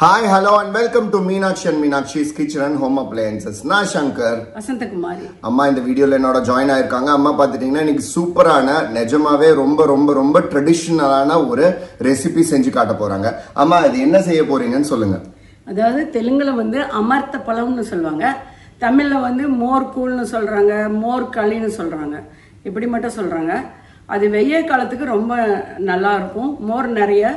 Hi hello and welcome to Meenakshi and Meenakshi's kitchen and home appliances நான் சங்கர் வசந்தகுமாரி. அம்மா இந்த வீடியோல என்னோட ஜாயின் ஆயிருக்காங்க. அம்மா பார்த்துட்டீங்கன்னா இன்னைக்கு சூப்பரான நிஜமாவே ரொம்ப ரொம்ப ரொம்ப ட்ரெடிஷ்னலான ஒரு ரெசிபி செஞ்சு காட்ட போறாங்க. அம்மா இது என்ன செய்ய போறீங்கன்னு சொல்லுங்க. அதாவது தெலுங்குல வந்து அமர்த்த பழம்னு சொல்லுவாங்க. தமிழ்ல வந்து மோர் கூழ்னு சொல்றாங்க மோர் களின்னு சொல்றாங்க. இப்படி மட்டும் சொல்றாங்க. அது வெய்ய காலத்துக்கு ரொம்ப நல்லா இருக்கும். மோர் நிறைய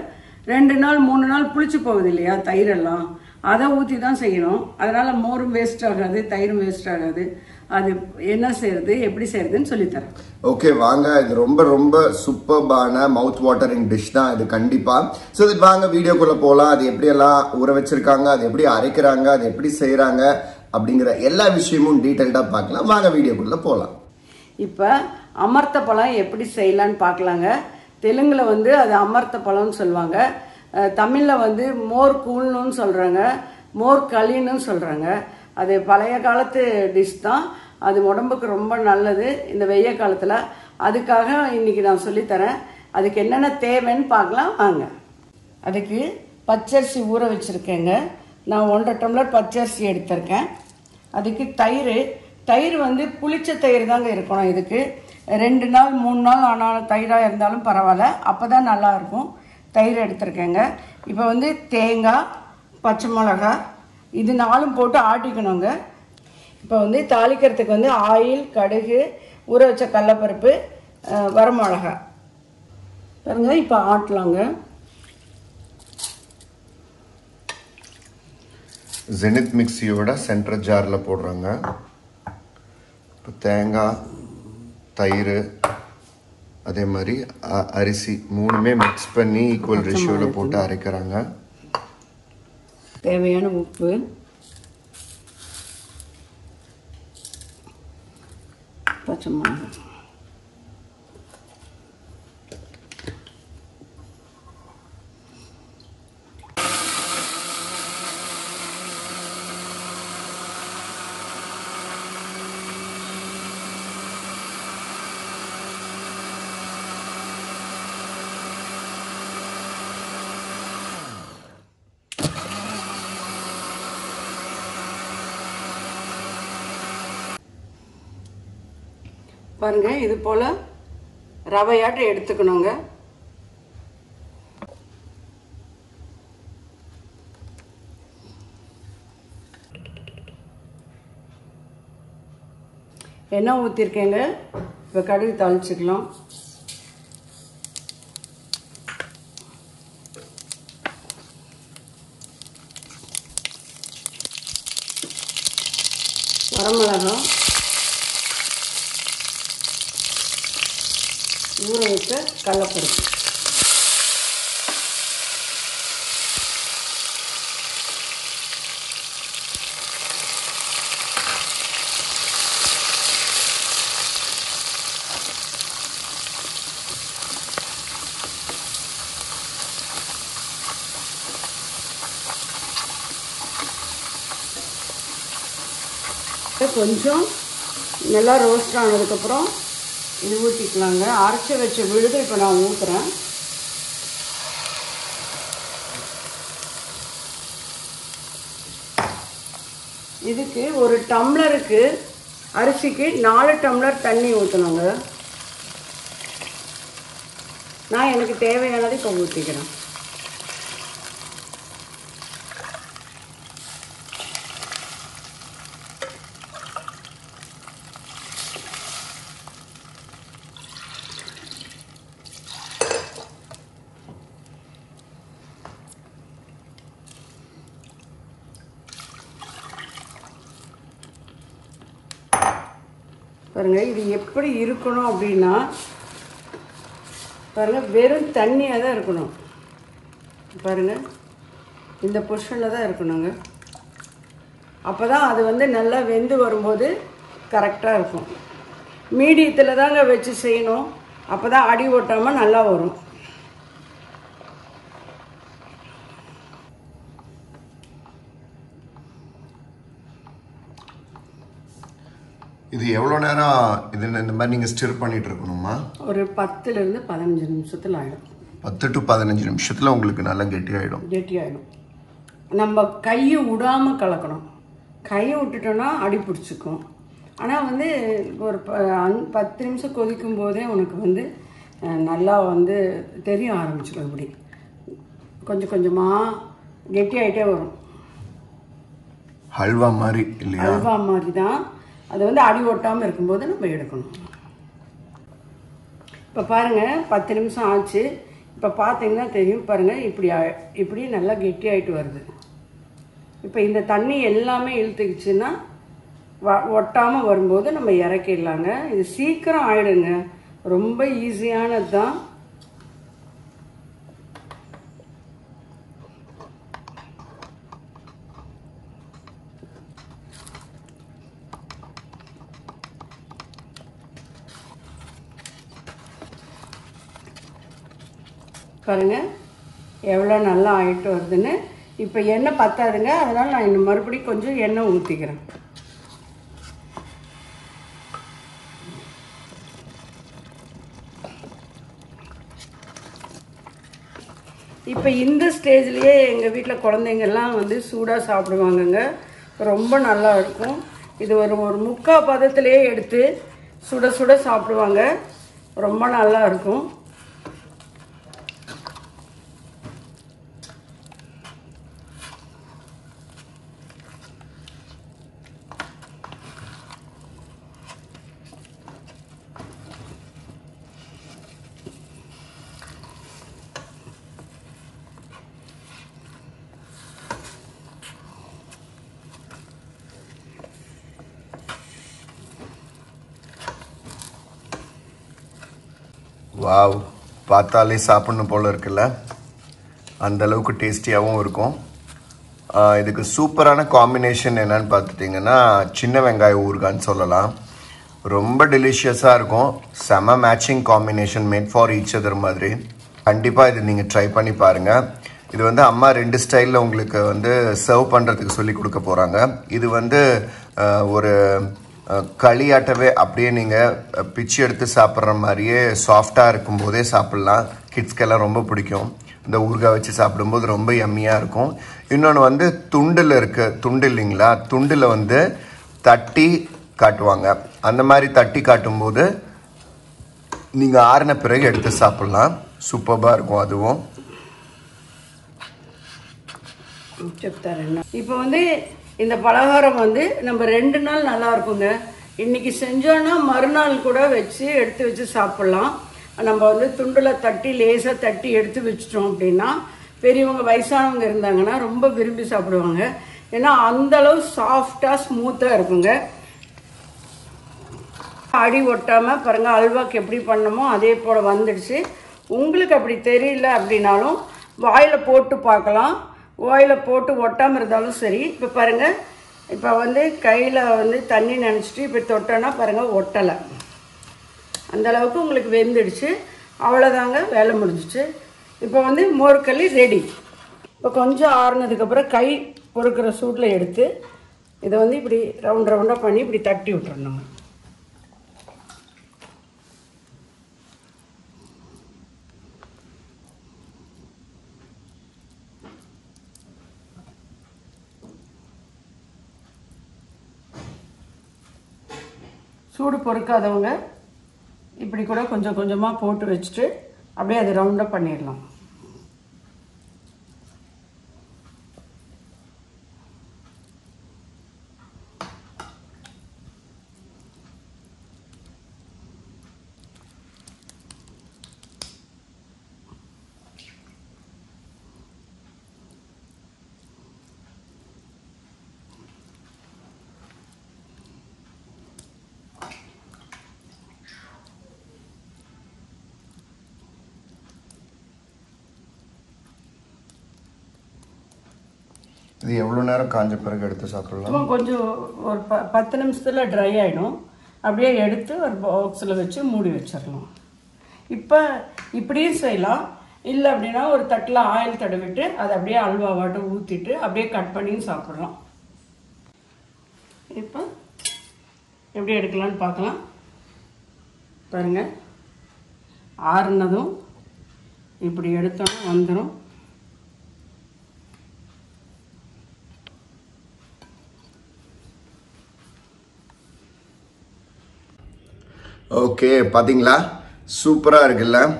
ரெண்டு நாள் மூணு நாள் புளிச்சு போகுது இல்லையா தயிரெல்லாம்? அதை ஊற்றி தான் செய்யணும். அதனால மோரும் வேஸ்ட் ஆகாது தயிரும் வேஸ்ட் ஆகாது. அது என்ன செய்யறது எப்படி செய்யறதுன்னு சொல்லித்தரேன். ஓகே வாங்க. இது ரொம்ப ரொம்ப சூப்பர்பான மவுத் வாட்டரிங் டிஷ் தான் இது கண்டிப்பா. ஸோ இது வாங்க வீடியோக்குள்ள போகலாம் அது எப்படி எல்லாம் ஊற வச்சிருக்காங்க அது எப்படி அரைக்கிறாங்க அது எப்படி செய்றாங்க அப்படிங்கிற எல்லா விஷயமும் டீட்டெயில்டா பார்க்கலாம். வாங்க வீடியோக்குள்ள போகலாம் இப்போ அமர்த்த பழம் எப்படி செய்யலான்னு பார்க்கலாங்க. தெலுங்கில் வந்து அது அமர்த்த பழம்னு சொல்லுவாங்க. தமிழில் வந்து மோர் கூழ்னு சொல்கிறாங்க மோர் களின்னு சொல்கிறாங்க அது பழைய காலத்து டிஷ் தான். அது உடம்புக்கு ரொம்ப நல்லது. இந்த வெய்ய காலத்தில். அதுக்காக இன்னைக்கு நான் சொல்லித்தரேன் அதுக்கு என்னென்ன தேவைன்னு பார்க்கலாம். வாங்க. அதுக்கு பச்சரிசி ஊற வச்சுருக்கேங்க. நான் ஒன்றரை டம்ளர் பச்சரிசி எடுத்திருக்கேன். அதுக்கு தயிர். தயிர் வந்து புளிச்ச தயிர் தாங்க இருக்கணும் இதுக்கு. ரெண்டு நாள் மூணு நாள் ஆனால் தயிராக இருந்தாலும் பரவாயில்ல. அப்போ தான் நல்லாயிருக்கும் தயிர் எடுத்திருக்கேங்க. இப்போ வந்து தேங்காய் பச்சை மிளகா இது நாலும் போட்டு ஆட்டிக்கணுங்க. இப்போ வந்து தாளிக்கிறதுக்கு வந்து ஆயில் கடுகு ஊற வச்ச கடலப்பருப்பு வரமிளகாய். வரமிளகா பாருங்க இப்போ ஆட்டலாங்க. ஜெனித் மிக்சியோட சென்டர் ஜாரில் போடுறாங்க. இப்போ தேங்காய் தயிர் அதே மாதிரி அரிசி மூணுமே மிக்ஸ் பண்ணி ஈக்குவல் ரேஷியோவில் போட்டு அரைக்கிறாங்க. தேவையான உப்பு. பச்சை மிளகாய். பாருங்க இது போல ரவையாட்டை எடுத்துக்கணுங்க. எண்ணெய் ஊற்றிருக்கேங்க இப்போ கடுகு தாளிச்சுக்கலாம். ஊற கடலப்பருப்பு. கொஞ்சம் நல்லா ரோஸ்ட் ஆனதுக்கப்புறம் இது ஊற்றிக்கலாங்க அரைச்சி வச்ச விழுது இப்போ நான் ஊற்றுறேன் இதுக்கு ஒரு டம்ளருக்கு அரிசிக்கு நாலு டம்ளர் தண்ணி ஊற்றணுங்க நான் எனக்கு தேவையானதை இப்போ ஊற்றிக்கிறேன் பாருங்க இது எப்படி இருக்கணும் அப்படின்னா பாருங்க வெறும் தண்ணியாக தான் இருக்கணும். பாருங்க இந்த பொஷனில் தான் இருக்கணுங்க. அப்போ தான் அது வந்து நல்லா வெந்து வரும்போது கரெக்டாக இருக்கும். மீடியத்தில் தாங்க வச்சு செய்யணும். அப்போ தான் அடி ஓட்டாமல் நல்லா வரும். இது எவ்வளோ நேரம் இது இந்த மாதிரி நீங்கள் ஸ்டிர் பண்ணிட்டு இருக்கணுமா ஒரு பத்துலேருந்து பதினஞ்சு நிமிஷத்தில் ஆகிடும் பத்து டு பதினஞ்சு நிமிஷத்தில் உங்களுக்கு நல்லா கெட்டியாயிடும் கெட்டியாகிடும் நம்ம கையை விடாமல் கலக்கணும். கையை விட்டுட்டோன்னா அடி பிடிச்சிக்கும். ஆனால் வந்து ஒரு அஞ்- பத்து நிமிஷம் கொதிக்கும் போதே உனக்கு வந்து நல்லா வந்து தெரிய ஆரம்பிச்சிடும் இப்படி. கொஞ்சம் கொஞ்சமாக கெட்டியாயிட்டே வரும். ஹல்வா மாதிரி இல்லையா? அல்வா மாதிரி தான் அது வந்து அடி ஒட்டாமல் இருக்கும்போது நம்ம எடுக்கணும். இப்போ பாருங்கள் பத்து நிமிஷம் ஆச்சு. இப்போ பார்த்தீங்கன்னா தெரியும் பாருங்கள் இப்படி ஆ- இப்படி நல்லா கெட்டியாயிட்டு வருது. இப்போ இந்த தண்ணி எல்லாமே இழுத்துக்கிச்சுன்னா வ ஒட்டாமல் வரும்போது நம்ம இறக்கிடலாங்க. இது சீக்கிரம் ஆயிடுங்க. ரொம்ப ஈஸியானது தான் பாருங்கள் எவ்வளோ நல்லா ஆகிட்டு வருதுன்னு. இப்போ எண்ணெய் பத்தாதுங்க. அதனால் நான் இன்னும் மறுபடியும் கொஞ்சம் எண்ணெய் ஊற்றிக்கிறேன் இப்போ இந்த ஸ்டேஜ்லேயே எங்கள் வீட்டில் குழந்தைங்கள்லாம் வந்து சூடாக சாப்பிடுவாங்கங்க. ரொம்ப நல்லா இருக்கும். இது ஒரு ஒரு முக்கால் பதத்திலேயே எடுத்து சுட சுட சாப்பிடுவாங்க. ரொம்ப நல்லா இருக்கும். வாவ் பார்த்தாலே சாப்பிட்ணும் போல் இருக்குல்ல? அந்த அளவுக்கு டேஸ்டியாகவும் இருக்கும். இதுக்கு சூப்பரான காம்பினேஷன் என்னன்னு பார்த்துட்டிங்கன்னா சின்ன வெங்காய ஊறுகான்னு சொல்லலாம். ரொம்ப டெலிஷியஸாக இருக்கும். செம matching combination made for each other மாதிரி. கண்டிப்பாக இது நீங்கள் ட்ரை பண்ணி பாருங்கள் இது வந்து அம்மா ரெண்டு ஸ்டைலில் உங்களுக்கு வந்து சர்வ் பண்ணுறதுக்கு சொல்லி கொடுக்க போகிறாங்க இது வந்து ஒரு களியாட்டவே அப்படியே நீங்கள் பிச்சு எடுத்து சாப்பிட்ற மாதிரியே சாஃப்டாக இருக்கும்போதே சாப்பிட்லாம். கிட்ஸ்க்கெல்லாம் ரொம்ப பிடிக்கும். இந்த ஊறுகாய் வச்சு சாப்பிடும்போது ரொம்ப எம்மியாக இருக்கும். இன்னொன்று வந்து துண்டில் இருக்க. துண்டு இல்லைங்களா? துண்டில் வந்து தட்டி காட்டுவாங்க. அந்த மாதிரி தட்டி காட்டும்போது நீங்கள் ஆறின பிறகு எடுத்து சாப்பிட்லாம். சூப்பராக இருக்கும் அதுவும். இப்போ வந்து இந்த பலகாரம் வந்து நம்ம ரெண்டு நாள் நல்லா இருக்குங்க. இன்னைக்கு செஞ்சோன்னா மறுநாள் கூட வச்சு எடுத்து வச்சு சாப்பிட்லாம். நம்ம வந்து துண்டில் தட்டி லேசாக தட்டி எடுத்து வச்சிட்டோம் அப்படின்னா பெரியவங்க வயசானவங்க இருந்தாங்கன்னா ரொம்ப விரும்பி சாப்பிடுவாங்க. ஏன்னா அந்தளவு சாஃப்டாக ஸ்மூத்தாக இருக்குங்க. அடி ஒட்டாமல் பாருங்க அல்வாக்கு எப்படி பண்ணமோ அதே போல் வந்துடுச்சு. உங்களுக்கு அப்படி தெரியல அப்படின்னாலும் வாயில் போட்டு பார்க்கலாம். ஓயில் போட்டு ஒட்டாமல் இருந்தாலும் சரி இப்போ பாருங்கள் இப்போ வந்து கையில் வந்து தண்ணி நினச்சிட்டு இப்போ தொட்டோன்னா பாருங்கள் ஒட்டலை. அந்த அளவுக்கு உங்களுக்கு வெந்துடுச்சு. அவ்வளோதாங்க வேலை முடிஞ்சிச்சு. இப்போ வந்து மோர்க்களி ரெடி இப்போ கொஞ்சம் ஆறுனதுக்கப்புறம் கை பொறுக்கிற சூட்டில் எடுத்து இதை வந்து இப்படி ரவுண்ட் ரவுண்டாக பண்ணி இப்படி தட்டி விட்டுறணுங்க சூடு பொறுக்காதவங்க இப்படி கூட கொஞ்சம் கொஞ்சமாக போட்டு வச்சுட்டு அப்படியே அதை ரவுண்டாக பண்ணிடலாம். இது எவ்வளோ நேரம் காஞ்ச பிறகு எடுத்து சாப்பிடலாம்? கொஞ்சம் ஒரு ப பத்து நிமிஷத்தில் ட்ரை ஆகிடும் அப்படியே எடுத்து ஒரு பாக்ஸில் வச்சு மூடி வச்சிடலாம். இப்போ இப்படியும் செய்யலாம். இல்லை அப்படின்னா ஒரு தட்டில் ஆயில் தடவிட்டு அதை அப்படியே அல்வாவாட்டம் ஊற்றிட்டு அப்படியே கட் பண்ணியும் சாப்பிட்றோம் இப்போ எப்படி எடுக்கலாம்னு பார்க்கலாம். பாருங்கள் ஆறுனதும் இப்படி எடுத்தோன்னா வந்துடும் ஓகே பார்த்தீங்களா சூப்பராக இருக்குல்ல?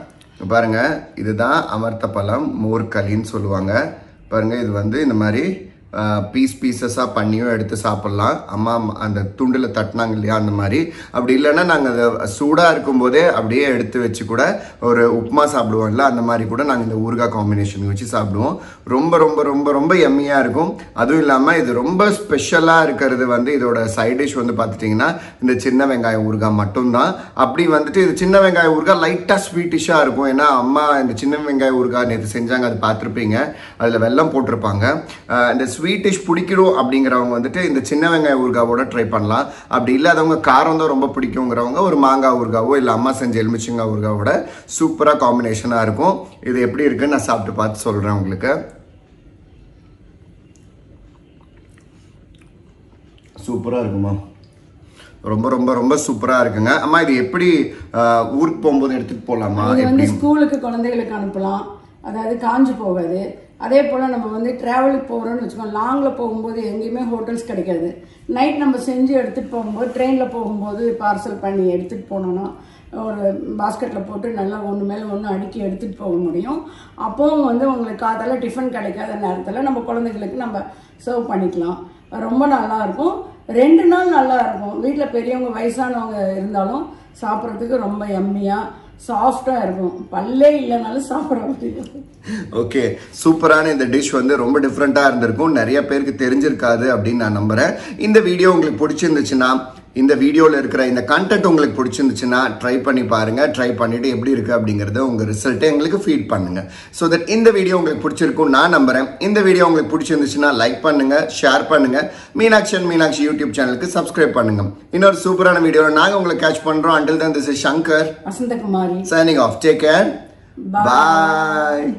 பாருங்கள் இதுதான் அமர்த்த பழம் மோர்களின்னு சொல்லுவாங்க. பாருங்கள் இது வந்து இந்த மாதிரி பீஸ் பீசஸாக பண்ணியும் எடுத்து சாப்பிட்லாம். அம்மா அந்த துண்டில் தட்டினாங்க இல்லையா அந்த மாதிரி. அப்படி இல்லைன்னா நாங்கள் அதை சூடாக இருக்கும்போதே அப்படியே எடுத்து வச்சு கூட ஒரு உப்புமா சாப்பிடுவோம்ல அந்த மாதிரி கூட நாங்கள் இந்த ஊறுகாய் காம்பினேஷன் வச்சு சாப்பிடுவோம். ரொம்ப ரொம்ப ரொம்ப ரொம்ப எம்மியாக இருக்கும். அதுவும் இல்லாமல் இது ரொம்ப ஸ்பெஷலாக இருக்கிறது வந்து இதோட சைட் டிஷ் வந்து பார்த்துட்டிங்கன்னா இந்த சின்ன வெங்காய ஊறுகாய் மட்டும்தான். அப்படி வந்துட்டு இது சின்ன வெங்காய ஊறுகாய் லைட்டாக ஸ்வீட்டிஷாக இருக்கும். ஏன்னா அம்மா இந்த சின்ன வெங்காய ஊறுகாய் நேற்று செஞ்சாங்க அது பார்த்துருப்பீங்க அதில் வெல்லம் போட்டிருப்பாங்க. இந்த ஸ்வீட்டிஷ் பிடிக்கணும் அப்படிங்கிறவங்க வந்துட்டு இந்த சின்ன வெங்காய ஊறுகாவோட ட்ரை பண்ணலாம். அப்படி இல்லாதவங்க காரம் தான் ரொம்ப பிடிக்குங்கிறவங்க ஒரு மாங்காய் ஊறுகாவோ இல்லை அம்மா செஞ்ச எலுமிச்சங்காய் ஊறுகாவோட சூப்பராக காம்பினேஷனாக இருக்கும். இது எப்படி இருக்குன்னு நான் சாப்பிட்டு பார்த்து சொல்கிறேன் உங்களுக்கு. சூப்பராக இருக்குமா? ரொம்ப ரொம்ப ரொம்ப சூப்பராக இருக்குங்க. அம்மா இது எப்படி ஊருக்கு போகும்போது எடுத்துகிட்டு போகலாமா எப்படி? ஸ்கூலுக்கு குழந்தைகளுக்கு அனுப்பலாம். அதாவது காஞ்சு போகாது. அதே போல் நம்ம வந்து ட்ராவலுக்கு போகிறோம்னு வச்சுக்கோங்க. லாங்கில் போகும்போது எங்கேயுமே ஹோட்டல்ஸ் கிடைக்காது. நைட் நம்ம செஞ்சு எடுத்துகிட்டு போகும்போது ட்ரெயினில் போகும்போது பார்சல் பண்ணி எடுத்துகிட்டு போனோன்னா ஒரு பாஸ்கெட்டில் போட்டு நல்லா ஒன்று மேலே ஒன்று அடுக்கி எடுத்துகிட்டு போக முடியும். அப்போவும் வந்து உங்களுக்கு காதால் டிஃபன் கிடைக்காத நேரத்தில் நம்ம குழந்தைகளுக்கு நம்ம சர்வ் பண்ணிக்கலாம். ரொம்ப நல்லா இருக்கும். ரெண்டு நாள் நல்லா இருக்கும். வீட்டில் பெரியவங்க வயசானவங்க இருந்தாலும் சாப்பிட்றதுக்கு ரொம்ப எம்மியாக சாஃப்டாக இருக்கும். பல்லே இல்லைனாலும் சாப்பிட முடியும் ஓகே சூப்பரான இந்த டிஷ் வந்து ரொம்ப டிஃப்ரெண்ட்டாக இருந்திருக்கும். நிறைய பேருக்கு தெரிஞ்சிருக்காது அப்படின்னு நான் நம்புகிறேன் இந்த வீடியோ உங்களுக்கு பிடிச்சிருந்துச்சுன்னா இந்த வீடியோவில் இருக்கிற இந்த கண்டென்ட் உங்களுக்கு பிடிச்சிருந்துச்சுன்னா ட்ரை பண்ணி பாருங்க. ட்ரை பண்ணிட்டு எப்படி இருக்கு அப்படிங்கறத உங்க ரிசல்ட்டை எங்களுக்கு ஃபீட் பண்ணுங்க. ஸோ தட் இந்த வீடியோ உங்களுக்கு பிடிச்சிருக்கும் நான் நம்புறேன். இந்த வீடியோ உங்களுக்கு பிடிச்சிருந்துச்சுன்னா லைக் பண்ணுங்க ஷேர் பண்ணுங்க. மீனாட்சி அண்ட் மீனாட்சி யூடியூப் சேனலுக்கு சப்ஸ்கிரைப் பண்ணுங்க. இன்னொரு சூப்பரான வீடியோவில் நாங்கள் உங்களை கேட்ச் பண்றோம். அண்டில் தான் this is Shankar Vasanthakumari. Off. Take care. Bye. bye.